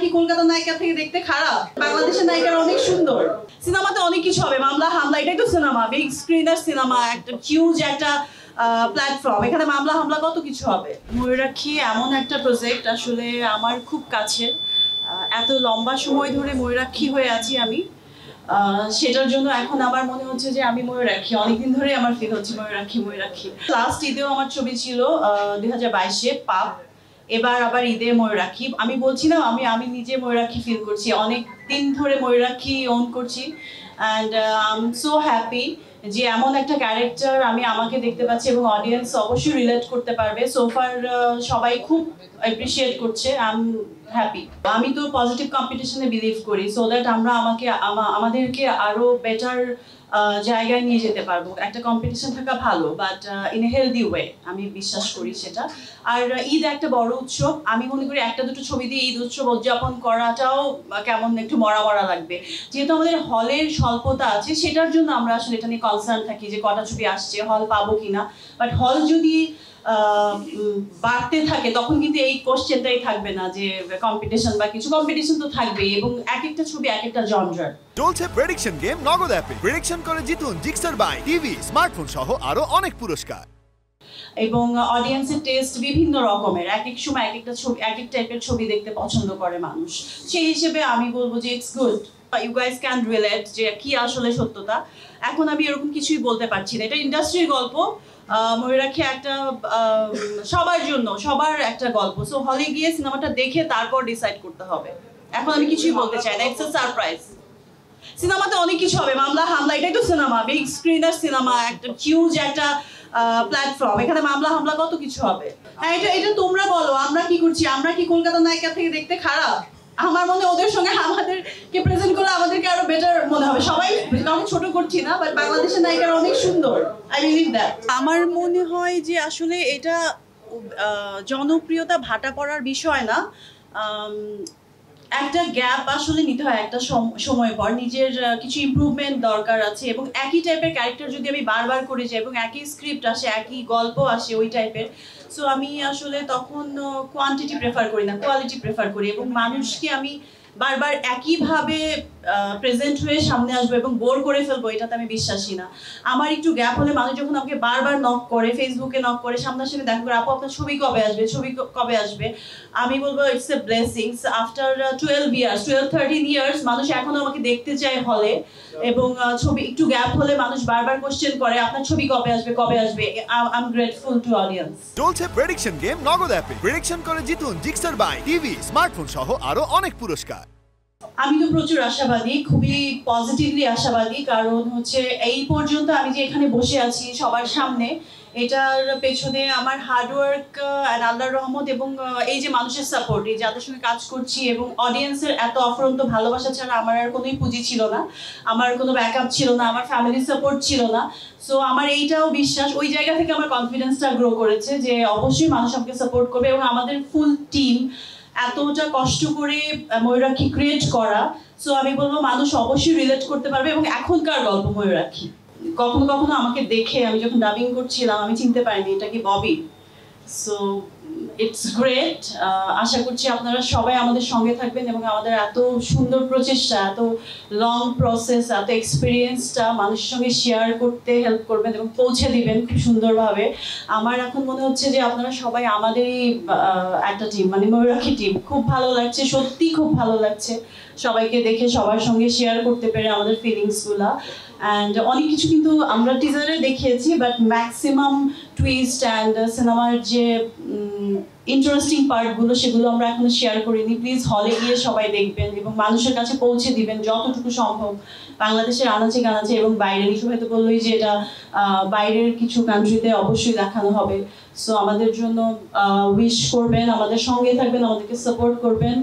কি কলকাতা নায়িকা থেকে দেখতে খারাপ? বাংলাদেশের নায়িকারা অনেক সুন্দর। সিনেমাতে অনেক কিছু হবে। মামলা, হামলা, এটাই তো সিনেমা বিগ স্ক্রিনের সিনেমা একটা হিউজ একটা প্ল্যাটফর্ম এখানে মামলা, হামলা কত কিছু হবে? ময়ূরাক্ষী, এমন একটা প্রজেক্ট আসলে আমার খুব কাছের। এত লম্বা সময় ধরে ময়ূরাক্ষী হয়ে আছি আমি। সেটার জন্য এখন আমার মনে হচ্ছে যে আমি ময়ূরাক্ষী। অনেকদিন ধরে আমার ফিল হচ্ছে ময়ূরাক্ষী ময়ূরাক্ষী। লাস্ট ঈদেও আমার ছবি ছিল দুই হাজার বাইশে পাপ। এবার আবার ঈদে ময়ূরাক্ষী। আমি বলছি না, আমি আমি নিজে ময়ূরাক্ষী ফিল করছি। অনেক দিন ধরে ময়ূরাক্ষী অন করছি। And I am so happy যে এমন একটা ক্যারেক্টার আমি আমাকে দেখতে পাচ্ছি এবং অডিয়েন্স অবশ্যই রিলেট করতে পারবে। সোফার সবাই খুব অ্যাপ্রিসিয়েট করছে। আই এম হ্যাপি আমি তো পজিটিভ কম্পিটিশনে বিলিভ করি। সো দ্যাট আমরা আমাকে আমাদেরকে আরও বেটার জায়গায় নিয়ে যেতে পারব। একটা কম্পিটিশন থাকা ভালো but in a healthy way আমি বিশ্বাস করি সেটা। আর ঈদ একটা বড় উৎসব। আমি মনে করি একটা দুটো ছবি দিয়ে ঈদ উৎসব উদযাপন করাটাও কেমন একটু মরা মরা লাগবে। যেহেতু আমাদের হলের স্বল্পতা আছে, সেটার জন্য আমরা আসলে এটা নিয়ে কনসার্ন থাকি যে কটা ছবি আসছে, হল পাবো কিনা। বাট হল যদি বাড়তে থাকে, তখন কিন্তু এই কোশ্চেনটাই থাকবে না যে কম্পিটিশন বা কিছু। কম্পিটিশন তো থাকবেই, এবং এক একটা ছবি এক একটা জনরার চলছে প্রেডিকশন গেম নগদ অ্যাপে প্রেডিকশন করে জিতুন জিক্সার বাই টিভি, স্মার্টফোন সহ আরও অনেক পুরস্কার। এবং অডিয়েন্সের টেস্ট বিভিন্ন রকমের এক এক সময় এক একটা ছবি এক এক টাইপের ছবি দেখতে পছন্দ করে মানুষ। সেই হিসেবে আমি বলব যে it's good you guys can relate যে কি আসলে সত্যতা। এখন আমি এরকম কিছুই বলতে পারছি না। এটা ইন্ডাস্ট্রির গল্প। ময়ূরাক্ষী একটা সবার জন্য, সবার একটা গল্প। সো হলে গিয়ে সিনেমাটা দেখে তারপর ডিসাইড করতে হবে। এখন আমি কিছুই বলতে চাই না। ইটস আ সারপ্রাইজ সিনেমাতে অনেক কিছু হবে মামলা হামলা এটাই তো সিনেমা বিগ স্ক্রিনের সিনেমা একটা হিউজ একটা প্ল্যাটফর্ম এখানে মামলা হামলা কত কিছু হবে। হ্যাঁ এটা এটা তোমরা বলো আমরা কি করছি আমরা কি কলকাতা নায়িকা থেকে দেখতে খারাপ? আমার মনে ওদের সঙ্গে আমাদেরকে প্রেজেন্ট করলে আমাদেরকে আরও বেটার মনে হবে। সবাই কাউকে ছোট করছি না বাট বাংলাদেশের নায়িকারা অনেক সুন্দর। আই বিলিভ দ্যাট আমার মনে হয় যে আসলে এটা জনপ্রিয়তা ভাটা পড়ার বিষয় না। আম, একটা গ্যাপ আসলে নিতে হয় একটা সময় পর। নিজের কিছু ইম্প্রুভমেন্ট দরকার আছে এবং একই টাইপের ক্যারেক্টার যদি আমি বারবার করে যাই এবং একই স্ক্রিপ্ট আসে, একই গল্প আসে ওই টাইপের সো আমি আসলে তখন কোয়ান্টিটি প্রেফার করি না কোয়ালিটি প্রেফার করি এবং মানুষকে আমি বারবার একইভাবে প্রেজেন্ট হয়ে সামনে আসব এবং বোর করে ফেলব, এটাতে আমি বিশ্বাসী না। আমার একটু গ্যাপ হলে মানুষ যখন আমাকে বারবার নক করে ফেসবুকে নক করে, সামনাসামনি দেখা করে, আপু, আপনার ছবি কবে আসবে? ছবি কবে আসবে? আমি বলব it's a blessings after twelve years twelve thirteen years মানুষ এখনও আমাকে দেখতে চায় হলে এবং ছবি, একটু গ্যাপ হলে মানুষ বারবার কোশ্চেন করে, আপনার ছবি কবে আসবে? কবে আসবে? I am grateful to audience চলছে প্রেডিকশন গেম নগদ অ্যাপে প্রেডিকশন করে জিতুন জিক্সার বাই, টিভি স্মার্টফোন সহ আরও অনেক পুরস্কার। আমি তো প্রচুর আশাবাদী, খুবই পজিটিভলি আশাবাদী, কারণ হচ্ছে এই পর্যন্ত আমি যে এখানে বসে আছি সবার সামনে, এটার পেছনে আমার হার্ডওয়ার্ক আল্লাহর রহমত এবং এই যে মানুষের সাপোর্ট এই যাদের সঙ্গে কাজ করছি এবং অডিয়েন্সের এত অফরন্ত ভালোবাসা ছাড়া আমার আর কোনোই পুঁজি ছিল না, আমার কোনো ব্যাকআপ ছিল না, আমার ফ্যামিলির সাপোর্ট ছিল না সো আমার এইটাও বিশ্বাস, ওই জায়গা থেকে আমার কনফিডেন্সটা গ্রো করেছে যে অবশ্যই মানুষ আমাকে সাপোর্ট করবে এবং আমাদের ফুল টিম এতটা কষ্ট করে ময়ূরাক্ষী ক্রিয়েট করা সো আমি বলব মানুষ অবশ্যই রিলেট করতে পারবে এবং এখনকার গল্প ময়ূরাক্ষী। কখনো কখনো আমাকে দেখে আমি যখন ডাবিং করছিলাম, আমি চিনতে পারিনি এটা কি ববি। সো ইটস গ্রেট আশা করছি আপনারা সবাই আমাদের সঙ্গে থাকবেন এবং আমাদের এত সুন্দর প্রচেষ্টা, এত লং প্রসেস এত এক্সপিরিয়েন্সটা মানুষের সঙ্গে শেয়ার করতে হেল্প করবেন এবং পৌঁছে দিবেন খুব সুন্দরভাবে। আমার এখন মনে হচ্ছে যে আপনারা সবাই আমাদেরই একটা টিম মানে ময়ূরাক্ষী টিম খুব ভালো লাগছে সত্যি খুব ভালো লাগছে। সবাইকে দেখে সবার সঙ্গে শেয়ার করতে পেরে আমাদের ফিলিংসগুলা অ্যান্ড অনেক কিছু কিন্তু আমরা টিজারে দেখিয়েছি বাট ম্যাক্সিমাম টুইস্ট অ্যান্ড সিনেমার যে ইন্টারেস্টিং পার্টগুলো সেগুলো আমরা এখনও শেয়ার করিনি। প্লিজ হলে গিয়ে সবাই দেখবেন এবং মানুষের কাছে পৌঁছে দিবেন যতটুকু সম্ভব। বাংলাদেশের আনাচে কানাচে এবং বাইরে নিশু হয়তো বললোই যে এটা বাইরের কিছু কান্ট্রিতে অবশ্যই দেখানো হবে। সো আমাদের জন্য উইশ করবেন, আমাদের সঙ্গে থাকবেন, আমাদেরকে সাপোর্ট করবেন।